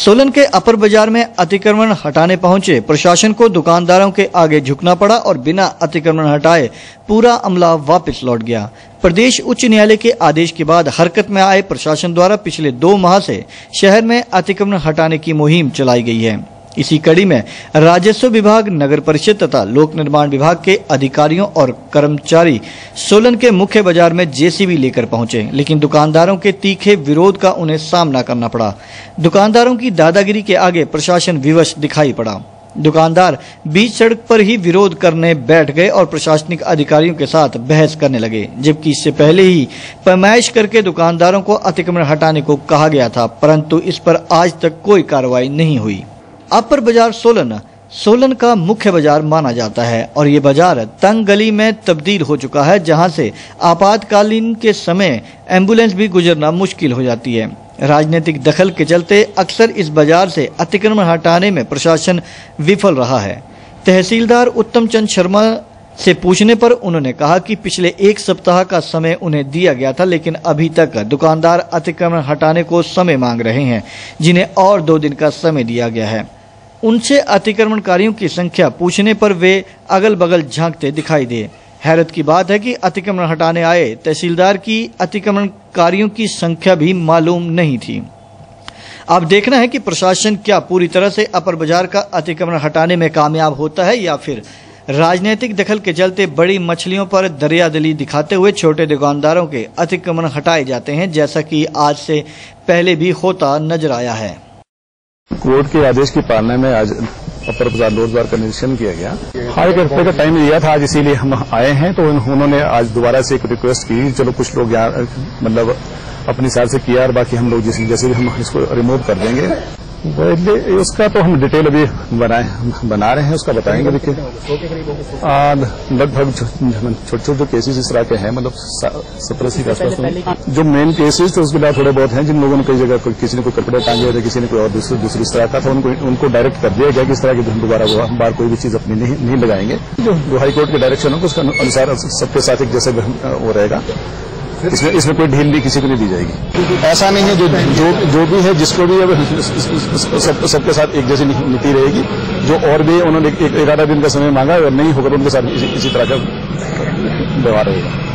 सोलन के अपर बाज़ार में अतिक्रमण हटाने पहुँचे। प्रशासन को दुकानदारों के आगे झुकना पड़ा और बिना अतिक्रमण हटाए पूरा अमला वापस लौट गया। प्रदेश उच्च न्यायालय के आदेश के बाद हरकत में आए प्रशासन द्वारा पिछले दो माह से शहर में अतिक्रमण हटाने की मुहिम चलाई गई है। इसी कड़ी में राजस्व विभाग, नगर परिषद तथा लोक निर्माण विभाग के अधिकारियों और कर्मचारी सोलन के मुख्य बाज़ार में जेसीबी लेकर पहुँचे, लेकिन दुकानदारों के तीखे विरोध का उन्हें सामना करना पड़ा। दुकानदारों की दादागिरी के आगे प्रशासन विवश दिखाई पड़ा। दुकानदार बीच सड़क पर ही विरोध करने बैठ गए और प्रशासनिक अधिकारियों के साथ बहस करने लगे, जबकि इससे पहले ही पैमाइश करके दुकानदारों को अतिक्रमण हटाने को कहा गया था, परंतु इस पर आज तक कोई कार्रवाई नहीं हुई। अपर बाज़ार सोलन। सोलन का मुख्य बाज़ार माना जाता है और ये बाज़ार तंग गली में तब्दील हो चुका है, जहाँ से आपातकालीन के समय एंबुलेंस भी गुजरना मुश्किल हो जाती है। राजनीतिक दखल के चलते अक्सर इस बाज़ार से अतिक्रमण हटाने में प्रशासन विफल रहा है। तहसीलदार उत्तम चंद शर्मा से पूछने पर उन्होंने कहा कि पिछले एक सप्ताह का समय उन्हें दिया गया था, लेकिन अभी तक दुकानदार अतिक्रमण हटाने को समय मांग रहे हैं, जिन्हें और दो दिन का समय दिया गया है। उनसे अतिक्रमणकारियों की संख्या पूछने पर वे अगल बगल झांकते दिखाई दिए। हैरत की बात है कि अतिक्रमण हटाने आए तहसीलदार की अतिक्रमणकारियों की संख्या भी मालूम नहीं थी। अब देखना है कि प्रशासन क्या पूरी तरह से अपर बाज़ार का अतिक्रमण हटाने में कामयाब होता है या फिर राजनीतिक दखल के चलते बड़ी मछलियों पर दरियादली दिखाते हुए छोटे दुकानदारों के अतिक्रमण हटाए जाते हैं, जैसा कि आज से पहले भी होता नज़र आया है। कोर्ट के आदेश की पालना में आज अपर बाज़ार बार का निरीक्षण किया गया। हाई हफ़्ते का टाइम दिया था, आज इसीलिए हम आए हैं तो उन्होंने आज दोबारा से एक रिक्वेस्ट की, चलो कुछ लोग मतलब अपने हिसाब से किया और बाकी हम लोग जैसे जैसे हम इसको रिमूव कर देंगे। उसका तो हम डिटेल अभी बनाए बना रहे हैं उसका बताएँगे देखिए। लगभग छोटे छोटे जो केसेस इस तरह के हैं मतलब सत्रह अस्सी के आसपास जो मेन केसेस तो उसके बाद थोड़े बहुत हैं जिन लोगों ने कई जगह किसी ने कोई कपड़े टांगे थे किसी ने कोई और दूसरी दूसरी इस तरह का था उनको उनको डायरेक्ट कर दिया गया कि इस तरह की दोबारा बार कोई भी चीज़ अपनी नहीं, नहीं लगाएँगे। जो हाईकोर्ट के डायरेक्शन हो उसके अनुसार सबके साथ एक जैसे वो रहेगा। इसमें इसमें कोई ढील भी किसी को नहीं दी जाएगी। ऐसा नहीं है जो जो जो भी है जिसको भी अब सब, सबके साथ एक जैसी नीति रहेगी। जो और भी उन्होंने एक, एक आधा दिन का समय मांगा अगर नहीं होगा तो उनके साथ इसी, इसी तरह का व्यवहार रहेगा